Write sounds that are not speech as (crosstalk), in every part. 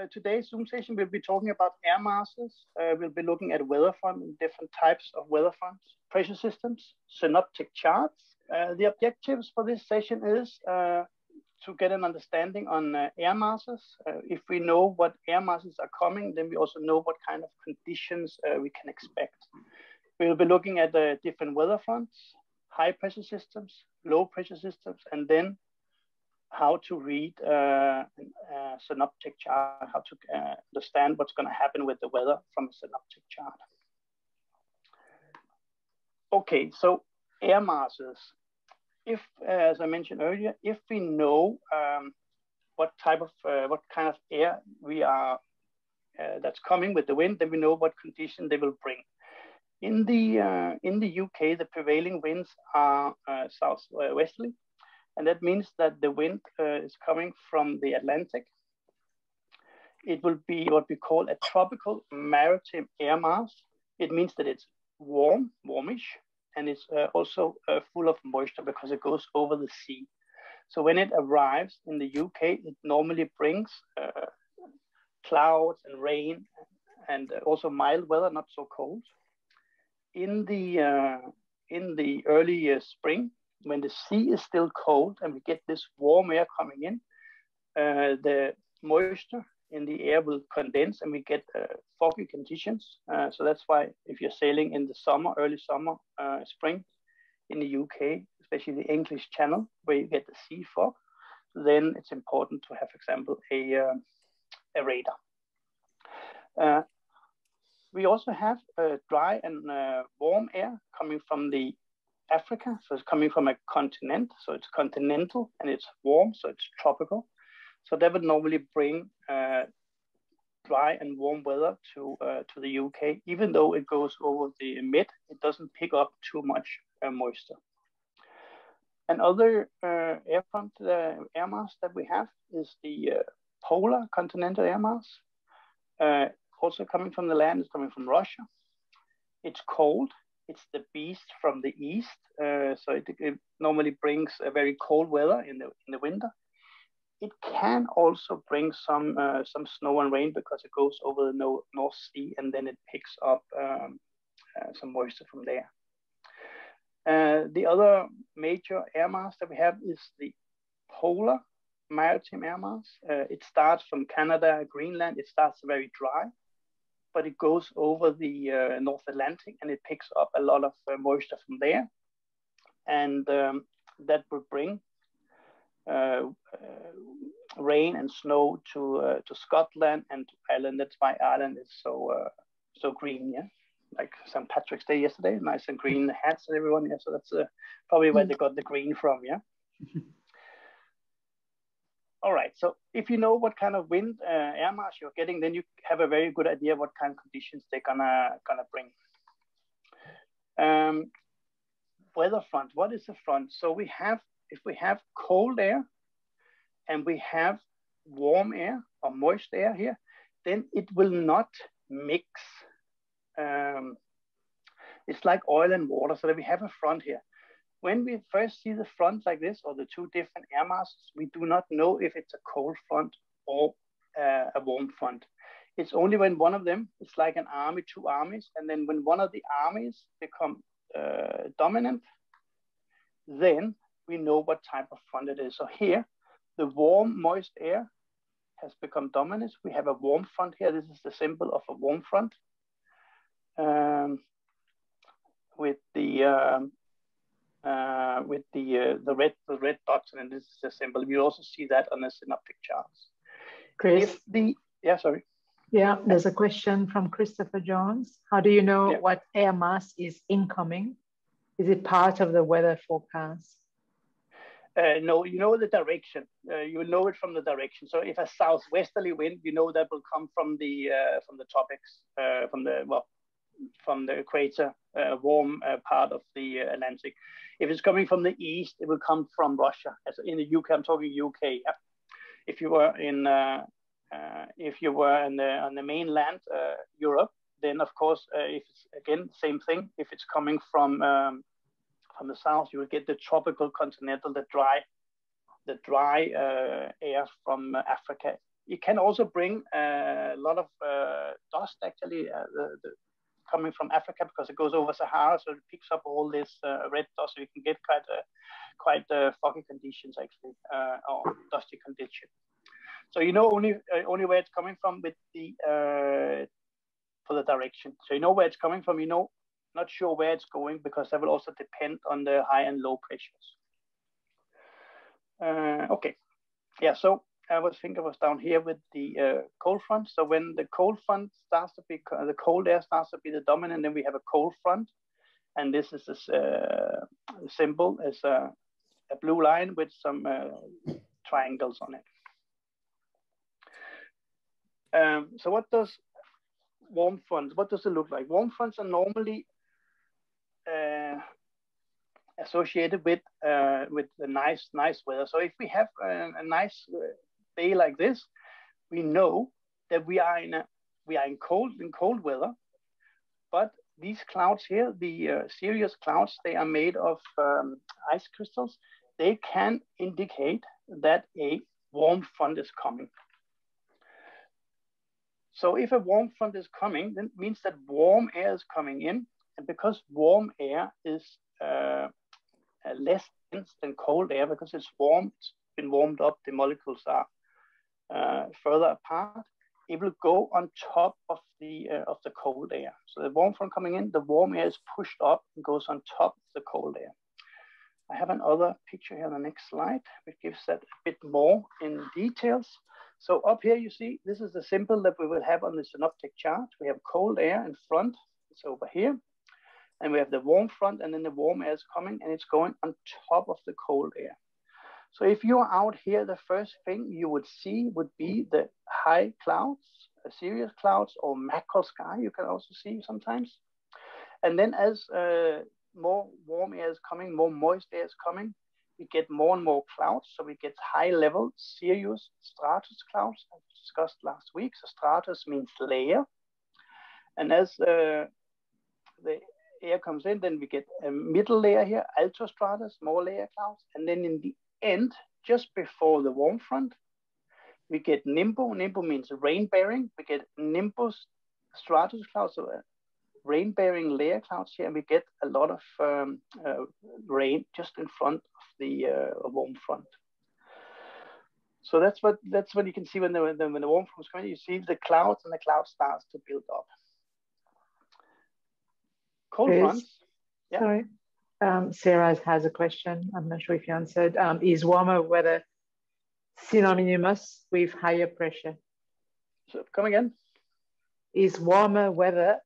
uh, today's Zoom session, we'll be talking about air masses. Uh, we'll be looking at weather front and different types of weather fronts, pressure systems, synoptic charts. Uh, the objectives for this session is uh, to get an understanding on uh, air masses. Uh, if we know what air masses are coming, then we also know what kind of conditions we can expect. We'll be looking at different weather fronts, high pressure systems, low pressure systems, and then how to read uh, a synoptic chart, how to uh, understand what's going to happen with the weather from a synoptic chart. Okay, so air masses. If, uh, as I mentioned earlier, if we know um, what type of, uh, what kind of air we are, uh, that's coming with the wind, then we know what condition they will bring. In the, uh, in the UK, the prevailing winds are southwesterly, and that means that the wind uh, is coming from the Atlantic. It will be what we call a tropical maritime air mass. It means that it's warm, warmish, and it's uh, also uh, full of moisture because it goes over the sea. So when it arrives in the UK, it normally brings uh, clouds and rain and also mild weather, not so cold. In the, uh, in the early uh, spring, when the sea is still cold and we get this warm air coming in, uh, the moisture in the air will condense and we get uh, foggy conditions. Uh, so that's why if you're sailing in the summer, early summer, uh, spring in the UK, especially the English Channel, where you get the sea fog, then it's important to have, for example, a, uh, a radar. Uh, we also have dry and warm air coming from the Africa. So it's coming from a continent. So it's continental and it's warm, so it's tropical. So that would normally bring uh, dry and warm weather to uh, to the UK. Even though it goes over the Med, it doesn't pick up too much uh, moisture. Another uh, air front uh, air mass that we have is the uh, polar continental air mass. also coming from the land, it's coming from Russia. It's cold, it's the beast from the east. Uh, so it, it, normally brings a very cold weather in the in the winter. It can also bring some uh, some snow and rain because it goes over the no, North Sea and then it picks up um, uh, some moisture from there. Uh, the other major air mass that we have is the polar maritime air mass. Uh, it starts from Canada, Greenland. It starts very dry but it goes over the uh, North Atlantic and it picks up a lot of uh, moisture from there. And um, that will bring uh, uh rain and snow to, uh, to Scotland and to Ireland. That's why Ireland is so, uh, so green, yeah? Like St. Patrick's Day yesterday, nice and green hats and everyone, yeah? So that's probably where they got the green from, yeah? (laughs) All right, so if you know what kind of wind uh, air mass you're getting, then you have a very good idea what kind of conditions they're gonna gonna bring. Um, weather front, what is a front? So we have, if we have cold air and we have warm air or moist air here, then it will not mix. Um, it's like oil and water, so that we have a front here when we first see the front like this, or the two different air masses, we do not know if it's a cold front or uh, a warm front. It's only when one of them, it's like an army, two armies, and then when one of the armies become uh, dominant, then we know what type of front it is. So here, the warm, moist air has become dominant. We have a warm front here. This is the symbol of a warm front. Um, with the um, uh, with the uh, the red the red dots, and this is a symbol. You also see that on the synoptic charts. Chris, if the yeah, sorry. Yeah, there's a question from Christopher Jones. How do you know yeah. what air mass is incoming? Is it part of the weather forecast? Uh, no, you know the direction. Uh, you know it from the direction. So if a southwesterly wind, you know that will come from the uh, from the tropics, uh, from the well, from the equator, warm uh, part of the uh, Atlantic. If it's coming from the east, it will come from Russia. As in the UK, I'm talking UK. Yeah? If you were in, uh, uh, if you were in the, on the mainland uh, Europe, then of course, if it's again same thing. If it's coming from um, from the south, you will get the tropical continental, the dry, the dry air from Africa it can also bring a lot of dust actually, the, coming from Africa because it goes over Sahara, so it picks up all this red dust, so you can get quite quite foggy conditions actually, or dusty condition. So you know only uh, only where it's coming from with the uh, for the direction. So you know where it's coming from. You know, not sure where it's going because that will also depend on the high and low pressures. Uh, okay, yeah. So I was thinking was down here with the uh, cold front. So when the cold front starts to be the cold air starts to be the dominant, then we have a cold front, and this is this uh, symbol as a, a, blue line with some uh, triangles on it. Um, so what does warm fronts, what does it look like? Warm fronts are normally uh, associated with uh, with the nice nice weather. So if we have a, a nice uh, day like this, we know that we are in a we are in cold in cold weather. But these clouds here, the uh, clouds, they are made of um, ice crystals. They can indicate that a warm front is coming. So if a warm front is coming, then it means that warm air is coming in. And because warm air is uh, uh, less dense than cold air, because it's warmed, it's been warmed up, the molecules are uh, further apart, it will go on top of the uh, of the cold air. So the warm front coming in, the warm air is pushed up and goes on top of the cold air. I have another picture here on the next slide, which gives that a bit more in details. So up here you see, this is the symbol that we will have on the synoptic chart. We have cold air in front, it's over here. And we have the warm front and then the warm air is coming and it's going on top of the cold air. So if you're out here, the first thing you would see would be the high clouds, Cirrus clouds or mackerel sky, you can also see sometimes. And then as uh, more warm air is coming, more moist air is coming, we get more and more clouds. So we get high level Cirrus stratus clouds, I discussed last week. So stratus means layer. And as uh, the air comes in, then we get a middle layer here, altostratus, more layer clouds. And then in the end, just before the warm front, we get nimbo. Nimbo means rain bearing. We get nimbus stratus clouds, so rain-bearing layer clouds here, and we get a lot of um, uh, rain just in front of the uh, warm front. So that's what that's what you can see when the, when the, when the warm front is coming. You see the clouds, and the cloud starts to build up. Cold is, fronts. Yeah. Sorry. Um, Sarah has a question. I'm not sure if you answered. Um, is warmer weather synonymous with higher pressure? So come again. Is warmer weather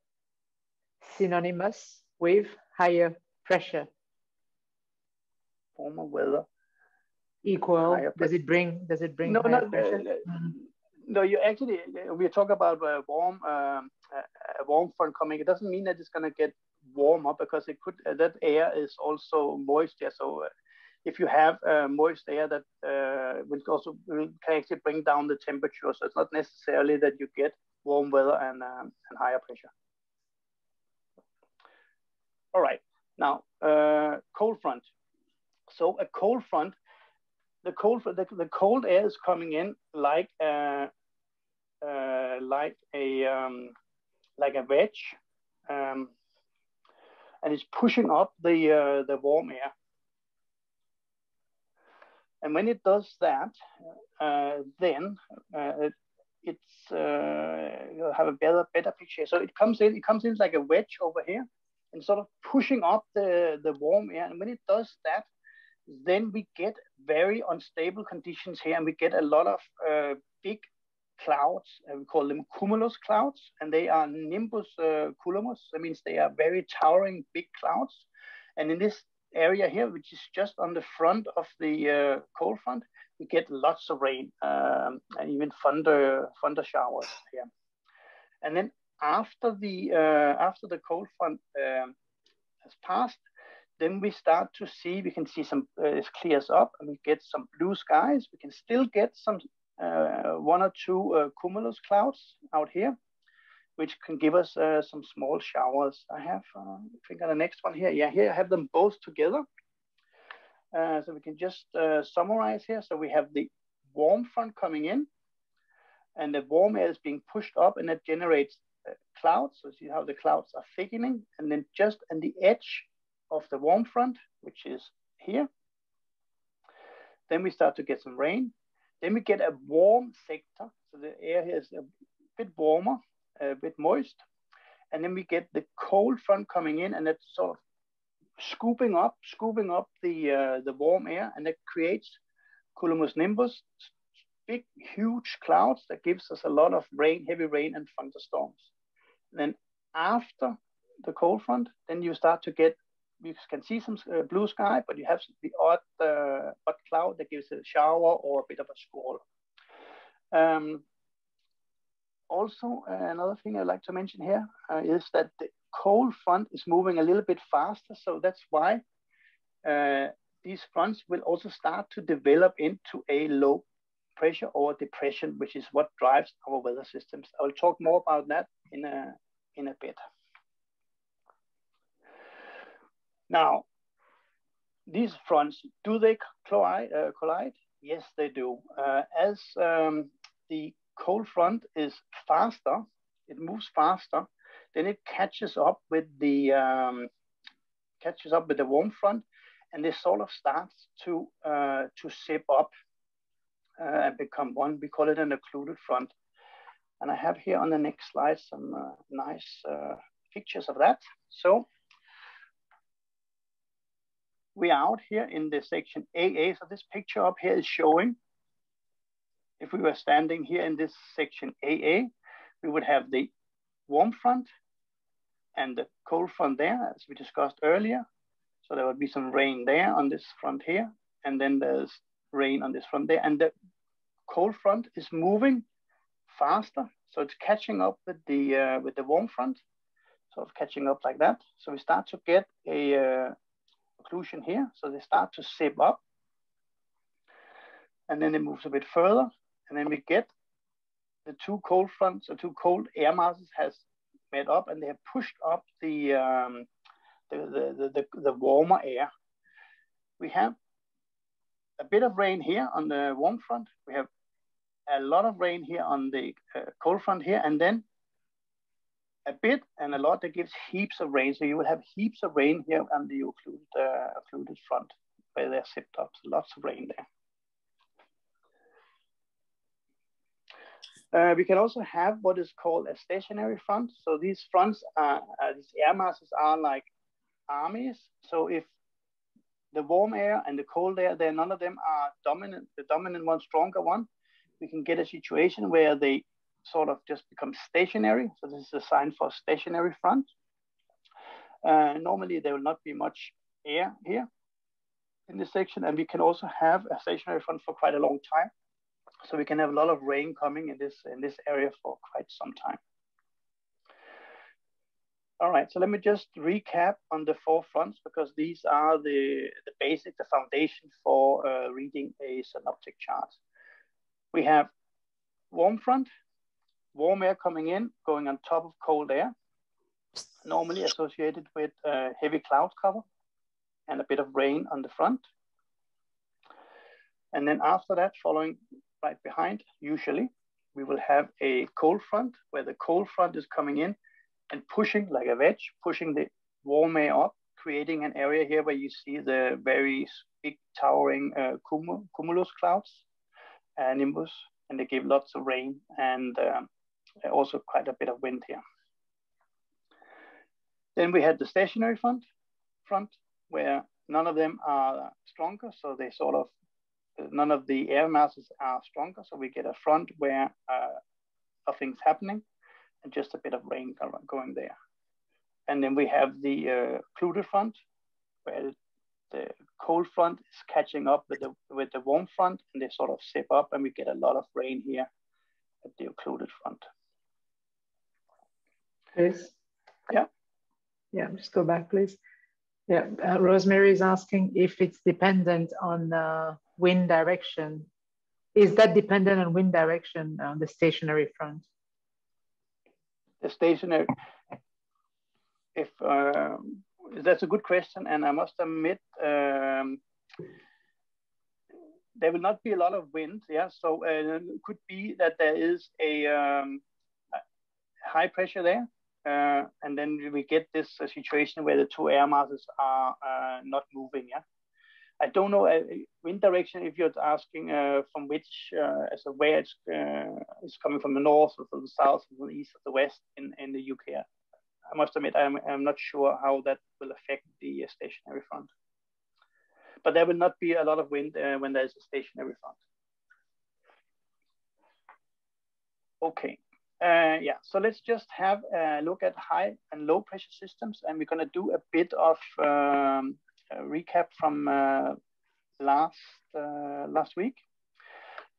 synonymous with higher pressure? Warmer weather. Equal. Does it bring? Does it bring? No, not. Uh, mm-hmm. No, you actually we talk about uh, warm, um, a warm front coming. It doesn't mean that it's going to get warmer because it could. Uh, that air is also moist. Yeah, so uh, if you have uh, moist air that uh, will also will, can actually bring down the temperature. So it's not necessarily that you get warm weather and um, and higher pressure. All right, now cold front. So a cold front, the cold the, the cold air is coming in like a, like a um, like a wedge, um, and it's pushing up the uh, the warm air. And when it does that, uh, then uh, it, it's uh, you'll have a better better picture. So it comes in, it comes in like a wedge over here, and sort of pushing up the, the warm air. And when it does that, then we get very unstable conditions here and we get a lot of uh, big clouds. We call them cumulus clouds and they are nimbus uh, cumulus. That means they are very towering big clouds. And in this area here, which is just on the front of the uh, cold front, we get lots of rain um, and even thunder, thunder showers here. And then after the uh, after the cold front um, has passed, then we start to see we can see some uh, it clears up and we get some blue skies. We can still get some one or two uh, cumulus clouds out here, which can give us uh, some small showers. I have uh, I think on the next one here. Yeah, here I have them both together. so we can just summarize here. So we have the warm front coming in and the warm air is being pushed up and that generates uh, clouds. So see how the clouds are thickening and then just on the edge of the warm front, which is here, then we start to get some rain. Then we get a warm sector. So the air here is a bit warmer, a bit moist. And then we get the cold front coming in and it's sort of scooping up, scooping up the, uh, the warm air and that creates cumulonimbus, big, huge clouds that gives us a lot of rain, heavy rain and thunderstorms. And then after the cold front, then you start to get, you can see some uh, blue sky, but you have the odd, uh, odd cloud that gives a shower or a bit of a squall. Um, also, another thing I'd like to mention here uh, is that the cold front is moving a little bit faster. So that's why uh, these fronts will also start to develop into a low pressure or depression, which is what drives our weather systems. I will talk more about that in a, in a bit. Now, these fronts, do they collide? Uh, collide? Yes, they do. Uh, as um, the cold front is faster, it moves faster, then it catches up with the um, catches up with the warm front, and this sort of starts to uh, to zip up uh, and become one. We call it an occluded front. And I have here on the next slide some uh, nice uh, pictures of that. So we are out here in the section AA. So this picture up here is showing if we were standing here in this section AA, we would have the warm front and the cold front there, as we discussed earlier. So there would be some rain there on this front here, and then there's rain on this front there. And the cold front is moving faster, so it's catching up with the uh, with the warm front, sort of catching up like that. So we start to get a uh, occlusion here. So they start to zip up, and then it moves a bit further, and then we get the two cold fronts, the two cold air masses has met up and they have pushed up the, um, the, the, the, the, warmer air. We have a bit of rain here on the warm front. We have a lot of rain here on the uh, cold front here, and then a bit and a lot that gives heaps of rain. So you will have heaps of rain here on the occluded, uh, occluded front where they're zipped up. So lots of rain there. Uh, we can also have what is called a stationary front. So these fronts, are, uh, these air masses are like armies. So if the warm air and the cold air, then none of them are dominant, the dominant one, stronger one, we can get a situation where they sort of just become stationary. So this is a sign for stationary front. Uh, normally there will not be much air here in this section. And we can also have a stationary front for quite a long time. So we can have a lot of rain coming in this, in this area for quite some time. All right, so let me just recap on the four fronts because these are the, the basic, the foundation for uh, reading a synoptic chart. We have warm front, warm air coming in, going on top of cold air, normally associated with uh, heavy cloud cover and a bit of rain on the front. And then after that, following right behind, usually, we will have a cold front where the cold front is coming in and pushing like a wedge, pushing the warm air up, creating an area here where you see the very big towering uh, cumulus clouds, uh, nimbus, and they give lots of rain and um, also quite a bit of wind here. Then we had the stationary front, front where none of them are stronger, so they sort of none of the air masses are stronger. So we get a front where uh, nothing's happening and just a bit of rain going there. And then we have the uh, occluded front where the cold front is catching up with the, with the warm front and they sort of zip up and we get a lot of rain here at the occluded front. Please. Yeah. Yeah, just go back, please. Yeah, uh, Rosemary is asking if it's dependent on uh, wind direction. Is that dependent on wind direction on the stationary front? The stationary, if uh, that's a good question, and I must admit, um, there will not be a lot of wind. Yeah, so uh, it could be that there is a, um, a high pressure there, uh, and then we get this uh, situation where the two air masses are uh, not moving. Yeah, I don't know uh, wind direction if you're asking uh, from which, as a where it's, it's coming from the north or from the south, or from the east or the west in, in the UK. I must admit, I'm, I'm not sure how that will affect the stationary front but there will not be a lot of wind uh, when there's a stationary front. Okay, uh, yeah, so let's just have a look at high and low pressure systems and we're gonna do a bit of um, a recap from uh, last, uh, last week.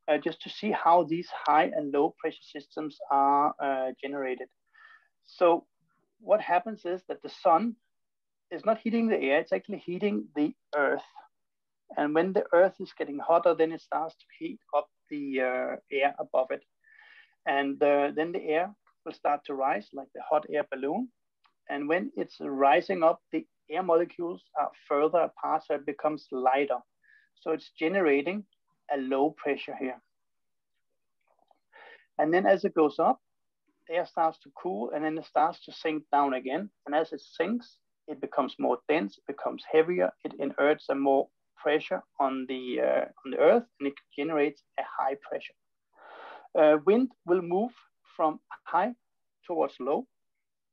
Uh, just to see how these high and low pressure systems are uh, generated. So what happens is that the sun is not heating the air, it's actually heating the earth. And when the earth is getting hotter, then it starts to heat up the uh, air above it. And uh, then the air will start to rise like the hot air balloon. And when it's rising up, the air molecules are further apart, so it becomes lighter. So it's generating a low pressure here. And then as it goes up, air starts to cool and then it starts to sink down again. And as it sinks, it becomes more dense, becomes heavier, it inserts a more pressure on the, uh, on the earth and it generates a high pressure. Uh, wind will move from high towards low.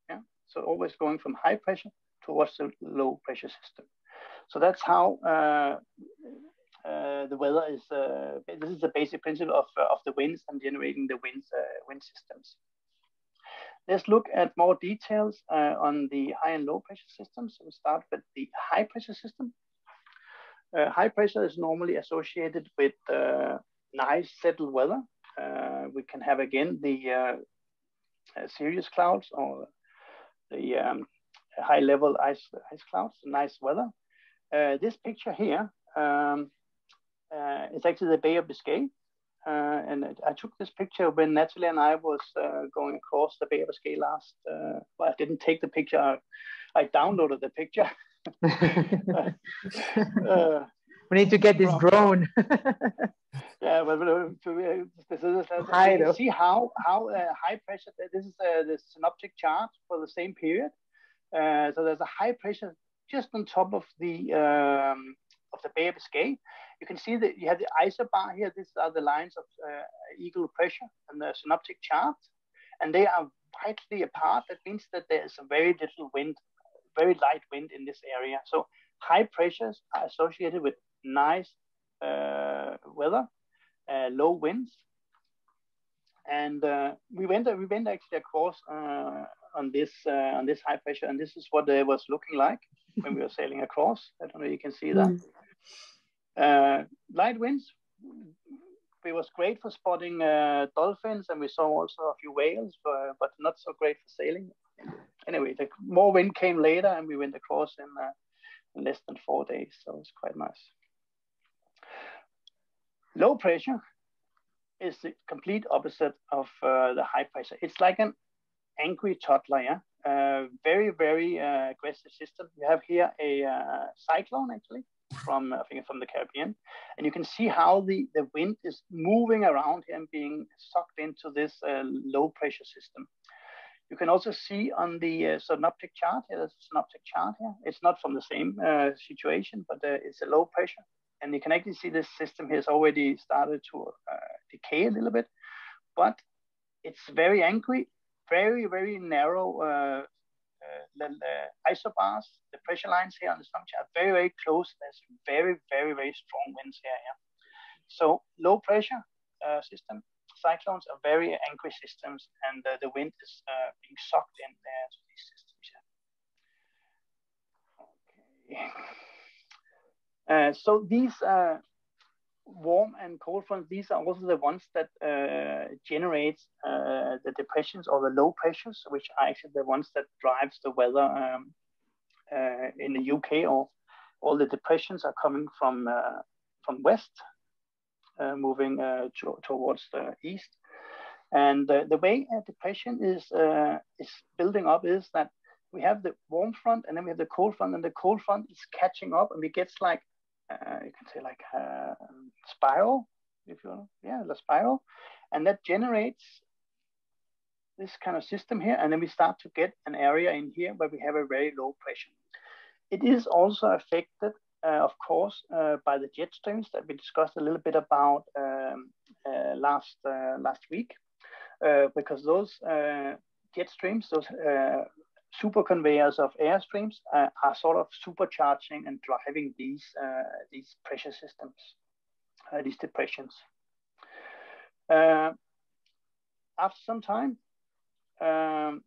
Yeah? So always going from high pressure towards the low pressure system. So that's how uh, uh, the weather is, uh, this is the basic principle of, uh, of the winds and generating the winds, wind systems. Let's look at more details on the high and low pressure systems. So we start with the high pressure system. Uh, high pressure is normally associated with uh, nice settled weather. Uh, we can have again the uh, uh, cirrus clouds or the um, high level ice, ice clouds, nice weather. Uh, this picture here um, is actually the Bay of Biscay. and I took this picture when Natalie and I was going across the Bay of Biscay last, well, I didn't take the picture, I, I downloaded the picture. (laughs) (laughs) uh, we need to get this drone. (laughs) yeah, but this is uh, see how how uh, high pressure. This is uh, the synoptic chart for the same period. Uh, so there's a high pressure just on top of the um, of the Bay of Biscay. You can see that you have the isobar here. These are the lines of uh, equal pressure and the synoptic chart, and they are widely apart. That means that there is a very little wind very light wind in this area. So high pressures are associated with nice uh, weather, uh, low winds. And uh, we went we went actually across uh, on this uh, on this high pressure, and this is what it was looking like when we were sailing across. I don't know if you can see that. Mm. light winds. It was great for spotting dolphins, and we saw also a few whales, but, but not so great for sailing anyway, the more wind came later and we went across in, uh, in less than four days. So it's quite nice. Low pressure is the complete opposite of uh, the high pressure. It's like an angry toddler, yeah? Uh, very, very uh, aggressive system. You have here a uh, cyclone actually from, I think from the Caribbean. And you can see how the, the wind is moving around here and being sucked into this uh, low pressure system. You can also see on the uh, synoptic chart, here, there's a synoptic chart here. It's not from the same situation, but it's a low pressure. And you can actually see this system has already started to uh, decay a little bit, but it's very angry, very, very narrow uh, the, the isobars, the pressure lines here on the synoptic chart, very, very close. There's very, very, very strong winds here. Yeah. So low pressure uh, system cyclones are very angry systems, and uh, the wind is uh, being sucked in there to these systems. Yeah. Okay. Uh, so these uh, warm and cold fronts, these are also the ones that uh, generate uh, the depressions or the low pressures, which are actually the ones that drives the weather um, in the UK. Or all the depressions are coming from from west uh, moving uh, to, towards the east. And the way a depression is, uh, is building up is that we have the warm front and then we have the cold front and the cold front is catching up and it gets like, you can say like spiral, if you want, yeah, the spiral, and that generates this kind of system here, and then we start to get an area in here where we have a very low pressure. It is also affected, uh, of course, uh, by the jet streams that we discussed a little bit about um, uh, last uh, last week, uh, because those uh, jet streams, those super conveyors of air streams, are sort of supercharging and driving these these pressure systems, these depressions. after some time, um,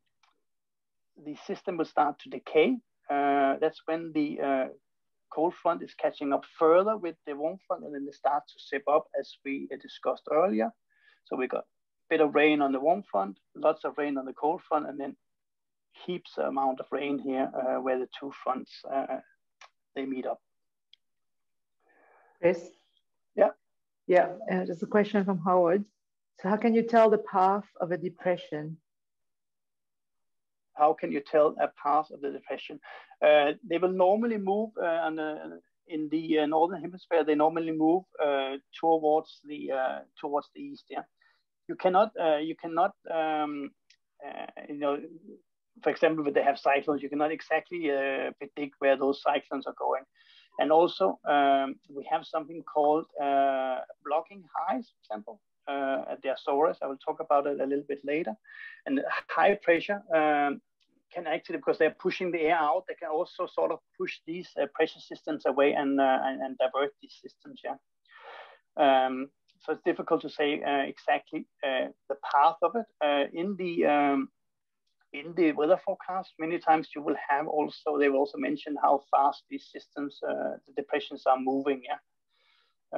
the system will start to decay. Uh, that's when the uh, cold front is catching up further with the warm front, and then they start to zip up as we discussed earlier. So we got a bit of rain on the warm front, lots of rain on the cold front, and then heaps amount of rain here uh, where the two fronts uh, they meet up. Chris? Yeah. Yeah, uh, there's a question from Howard. So how can you tell the path of a depression how can you tell a path of the depression? Uh, they will normally move uh, the, in the uh, northern hemisphere. They normally move uh, towards the uh, towards the east. Yeah, you cannot uh, you cannot um, you know. For example, when they have cyclones, you cannot exactly predict where those cyclones are going. And also, um, we have something called blocking highs, for example, uh, at the Azores. I will talk about it a little bit later. And high pressure um, can actually, because they're pushing the air out, they can also sort of push these uh, pressure systems away and, uh, and, and, divert these systems. Yeah. Um, so it's difficult to say uh, exactly uh, the path of it. Uh, in the um, in the weather forecast, many times you will have also they will also mention how fast these systems, the depressions are moving. Yeah.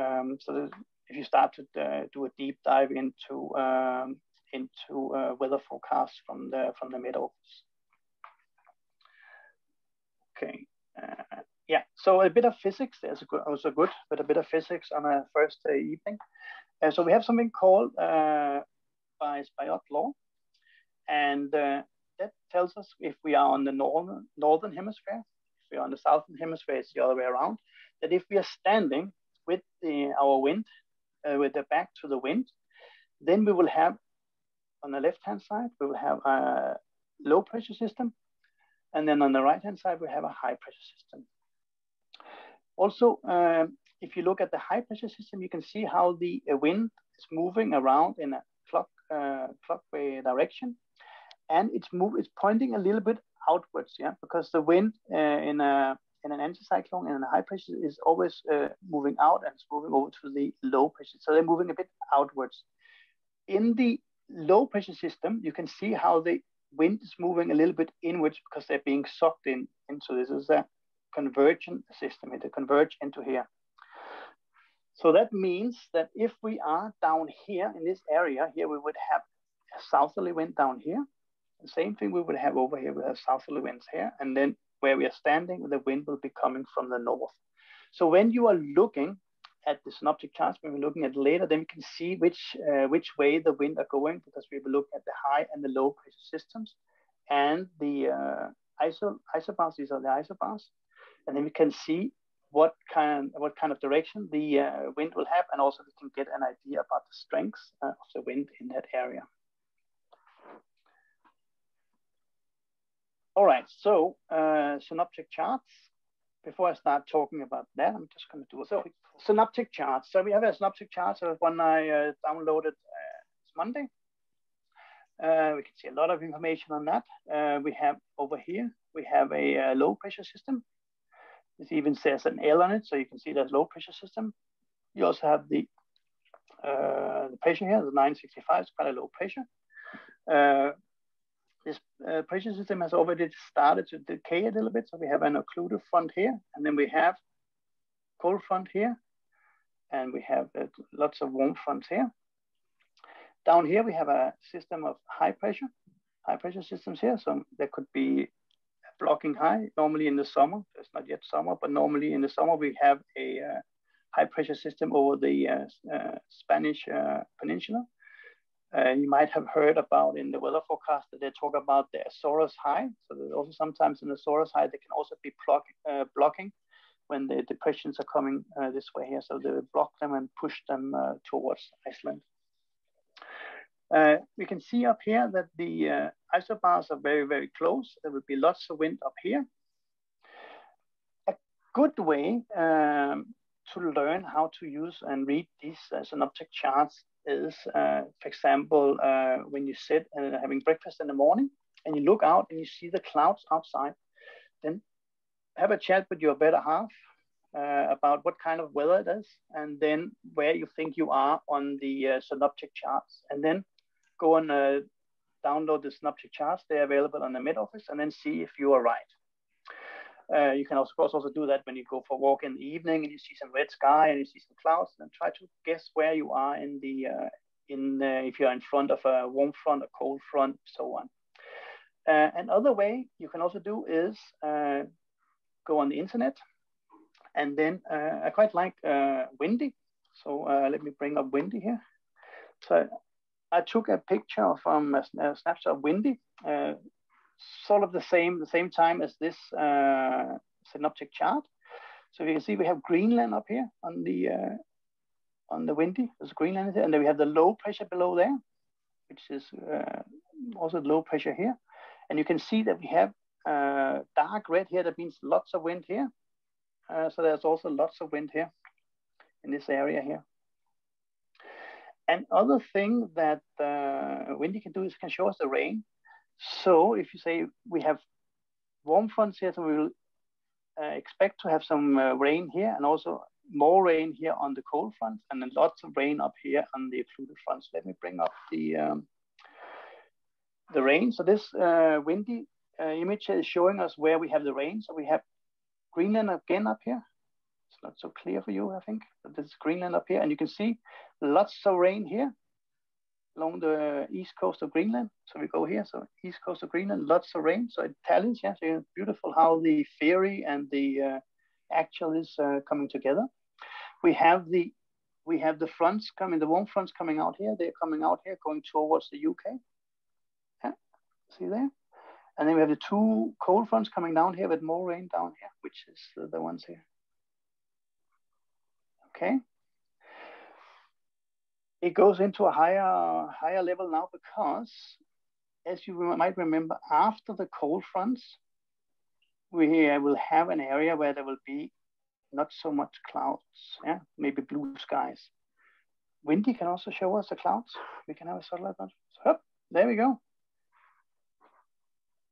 Um, so if you start to do a deep dive into um, into weather forecasts from the from the Met Office. Okay. Uh, yeah, so a bit of physics is also good, but a bit of physics on a first uh, evening. Uh, so we have something called uh, Buys-Ballot law, and uh, that tells us if we are on the northern, northern hemisphere, if we are on the southern hemisphere, it's the other way around, that if we are standing with the, our wind, uh, with the back to the wind, then we will have, on the left-hand side, we will have a low pressure system and then on the right-hand side, we have a high pressure system. Also, um, if you look at the high pressure system, you can see how the uh, wind is moving around in a clock, uh, clockwise direction. And it's move, it's pointing a little bit outwards, yeah, because the wind uh, in a in an anticyclone and in a high pressure is always uh, moving out and it's moving over to the low pressure. So they're moving a bit outwards. In the low pressure system, you can see how the wind is moving a little bit inwards because they're being sucked in into this. this is a convergent system. It converge into here. So that means that if we are down here in this area here, we would have a southerly wind down here. The same thing we would have over here. We have southerly winds here. And then where we are standing, the wind will be coming from the north. So when you are looking at the synoptic charts, when we're looking at later, then we can see which, uh, which way the wind are going because we will look at the high and the low pressure systems and the uh, iso, isobars, these are the isobars. And then we can see what kind, what kind of direction the uh, wind will have. And also we can get an idea about the strengths uh, of the wind in that area. All right, so uh, synoptic charts before I start talking about that, I'm just going to do a so, synoptic chart. So we have a synoptic chart. So one I uh, downloaded uh, this Monday. Uh, we can see a lot of information on that. Uh, we have over here, we have a, uh, low pressure system. This even says an L on it, so you can see there's low pressure system. You also have the, uh, the pressure here, the 965 is quite a low pressure this uh, pressure system has already started to decay a little bit. So we have an occluded front here, and then we have cold front here, and we have uh, lots of warm fronts here. Down here, we have a system of high pressure, high pressure systems here. So there could be blocking high, normally in the summer. It's not yet summer, but normally in the summer, we have a uh, high pressure system over the uh, uh, Spanish uh, peninsula. Uh, you might have heard about in the weather forecast that they talk about the Azores high. So there's also sometimes in the Azores high, they can also be block, uh, blocking when the depressions are coming uh, this way here. So they will block them and push them uh, towards Iceland. Uh, we can see up here that the uh, isobars are very, very close. There will be lots of wind up here. A good way um, to learn how to use and read these synoptic charts is, uh, for example, uh, when you sit and having breakfast in the morning and you look out and you see the clouds outside, then have a chat with your better half uh, about what kind of weather it is and then where you think you are on the uh, synoptic charts. And then go and uh, download the synoptic charts. They're available on the Met Office and then see if you are right. Uh, you can of course also do that when you go for a walk in the evening and you see some red sky and you see some clouds and try to guess where you are in the uh, in uh, if you're in front of a warm front, a cold front, so on. Uh, another way you can also do is go on the internet and then I quite like Windy. So let me bring up Windy here. So I took a picture from a, snapshot of Windy, sort of the same the same time as this uh, synoptic chart. So you can see we have Greenland up here on the uh, on the Windy. There's Greenland and then we have the low pressure below there, which is uh, also low pressure here. And you can see that we have uh, dark red here. That means lots of wind here. Uh, so there's also lots of wind here in this area here. Another thing that uh, Windy can do is can show us the rain. So if you say we have warm fronts here, so we will uh, expect to have some uh, rain here and also more rain here on the cold front and then lots of rain up here on the occluded fronts. Let me bring up the, um, the rain. So this uh, windy uh, image is showing us where we have the rain. So we have Greenland again up here. It's not so clear for you, I think, but this is Greenland up here. And you can see lots of rain here along the east coast of Greenland. So we go here, so east coast of Greenland, lots of rain. So it tallies, yeah, so beautiful how the theory and the uh, actual is uh, coming together. We have the we have the fronts coming, the warm fronts coming out here. They're coming out here, going towards the UK. Yeah, see there? And then we have the two cold fronts coming down here with more rain down here, which is the ones here. Okay. It goes into a higher, higher level now because, as you might remember, after the cold fronts, we will have an area where there will be not so much clouds, yeah, maybe blue skies. Windy can also show us the clouds. We can have a satellite. So, there we go.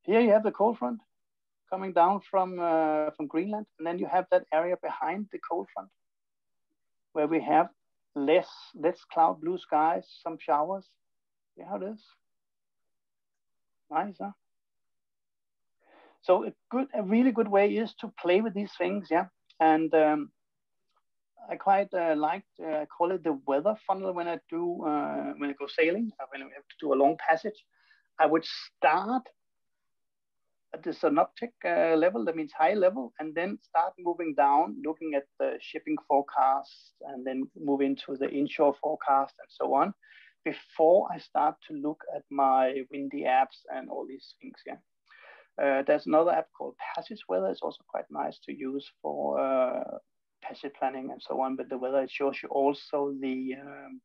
Here you have the cold front coming down from uh, from Greenland, and then you have that area behind the cold front where we have less less cloud, blue skies, some showers. See how it is? Nice, huh? So a good, a really good way is to play with these things, yeah. And um, I quite uh, like, uh, I call it the weather funnel when I do, uh, when I go sailing, uh, when I have to do a long passage. I would start at the synoptic uh, level, that means high level, and then start moving down, looking at the shipping forecast, and then move into the inshore forecast and so on, before I start to look at my windy apps and all these things. Yeah. Uh, there's another app called Passage Weather. It's also quite nice to use for uh, passage planning and so on. But the weather it shows you also the um,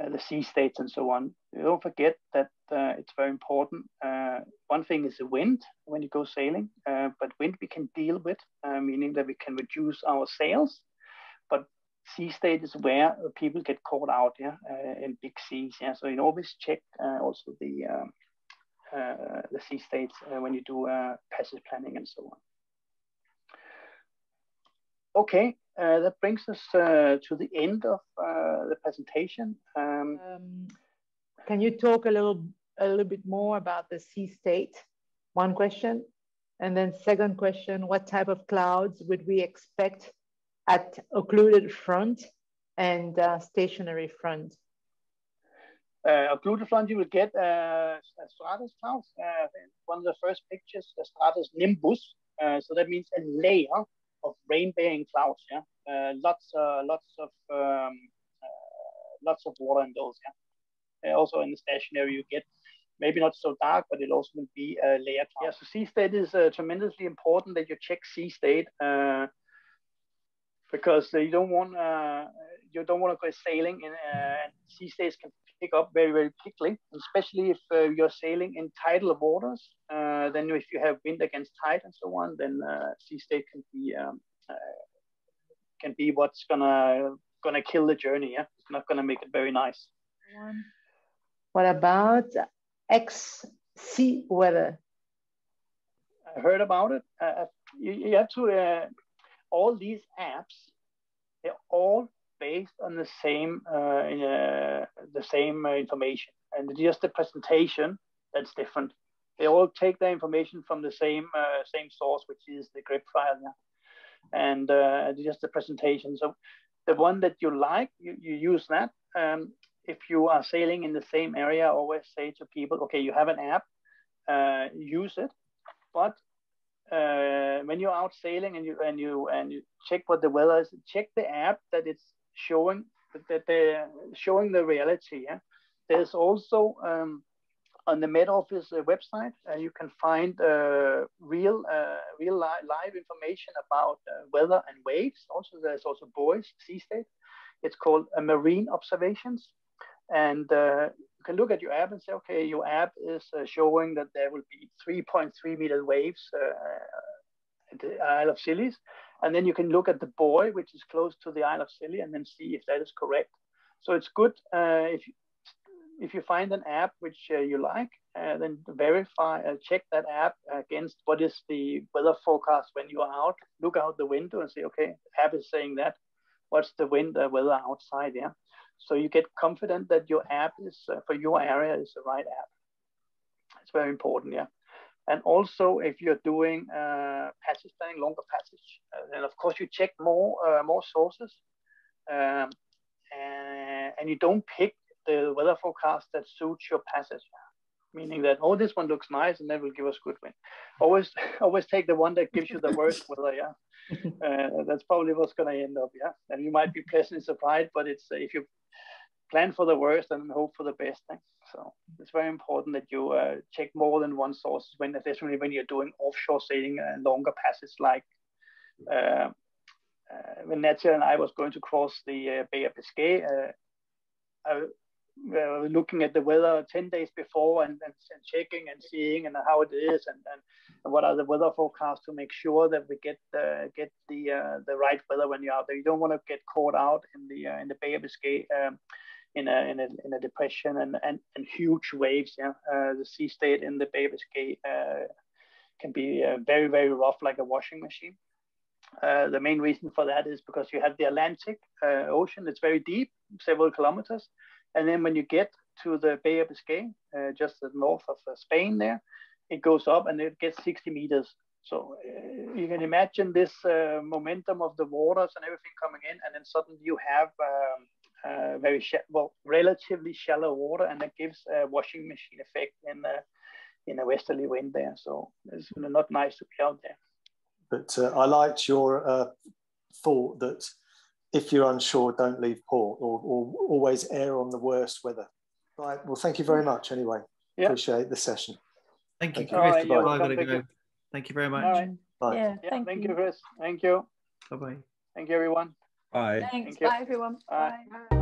uh, the sea states and so on. don't forget that uh, it's very important. Uh, one thing is the wind when you go sailing, uh, but wind we can deal with, uh, meaning that we can reduce our sails. But sea state is where people get caught out yeah, uh, in big seas. Yeah, so you always check also the um, the sea states when you do passage planning and so on. Okay, uh, that brings us uh, to the end of uh, the presentation. Um, um, can you talk a little, a little bit more about the sea state? One question. And then second question, what type of clouds would we expect at occluded front and uh, stationary front? Uh, occluded front, you will get uh, stratus clouds. Uh, one of the first pictures, the stratus nimbus. Uh, so that means a layer of rain-bearing clouds. Yeah, uh, lots, uh, lots of um, uh, lots of water in those. Yeah. also in the stationary, you get maybe not so dark, but it also will be uh, layered. Yeah, so sea state is uh, tremendously important that you check sea state uh, because you don't want uh, you don't want to go sailing in uh, sea states can pick up very very quickly, especially if uh, you're sailing in tidal waters. Uh, then if you have wind against tide and so on, then sea state can be um, can be what's gonna gonna kill the journey. Yeah, it's not gonna make it very nice. What about X sea weather? I heard about it. Uh, you, you, have to, uh, all these apps, they're all based on the same, uh, uh the same uh, information. And just the presentation that's different. They all take the information from the same uh, same source, which is the GRIB file. Yeah? And just the presentation. So the one that you like, you, you use that. Um, if you are sailing in the same area, always say to people, okay, you have an app, uh, use it, but uh, when you're out sailing and you and you and you check what the weather is, check the app that it's showing that they're showing the reality. Yeah? There's also um, on the Met Office uh, website, uh, you can find uh, real uh, real li- live information about uh, weather and waves. Also, there's also buoys, sea state. It's called marine observations. And uh, you can look at your app and say, okay, your app is uh, showing that there will be 3.3 meter waves uh, the Isle of Scilly. And then you can look at the buoy, which is close to the Isle of Scilly, and then see if that is correct. So it's good uh, if, you, if you find an app which uh, you like, uh, then verify, check that app against what is the weather forecast when you are out. Look out the window and say, okay, app is saying that. What's the wind weather outside? Yeah. So you get confident that your app is uh, for your area is the right app. It's very important, yeah. And also, if you're doing uh, passage planning, longer passage, uh, then of course you check more uh, more sources, um, and, and you don't pick the weather forecast that suits your passage. Meaning that oh, this one looks nice, and that will give us good wind. Always, (laughs) always take the one that gives you the worst (laughs) weather. Yeah, uh, that's probably what's going to end up. Yeah, and you might be pleasantly surprised, but it's uh, if you plan for the worst and hope for the best. Eh? So it's very important that you uh, check more than one source when, especially when you're doing offshore sailing and longer passes like uh, uh, when Nadia and I was going to cross the uh, Bay of Biscay, uh, I, uh, looking at the weather 10 days before and, and, and, checking and seeing and how it is and, and, and, what are the weather forecasts to make sure that we get the, get the, uh, the right weather when you're out there. You don't want to get caught out in the, uh, in the Bay of Biscay um, in, a, in, a, in a depression and, and, and huge waves. Yeah, uh, The sea state in the Bay of Biscay uh, can be uh, very, very rough like a washing machine. the main reason for that is because you have the Atlantic Ocean, it's very deep, several kilometers, and then when you get to the Bay of Biscay, uh, just north of uh, Spain there, it goes up and it gets 60 meters. So uh, you can imagine this uh, momentum of the waters and everything coming in, and then suddenly you have um, uh, very sh- well, relatively shallow water, and that gives a washing machine effect in the in a westerly wind there. So it's not nice to be out there. But uh, I liked your thought that if you're unsure, don't leave port or, or always err on the worst weather. Right. Well, thank you very much anyway. Yeah. Appreciate the session. Thank you, Chris. Right, yeah, thank, go. you. thank you very much. Right. Bye. Yeah, yeah thank, thank you. you, Chris. Thank you. Bye bye. Thank you, everyone. Bye. Thanks. Thank Bye, everyone. Bye. Bye.